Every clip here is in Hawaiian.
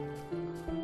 Música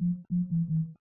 Thank mm-hmm. you.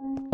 Thank you.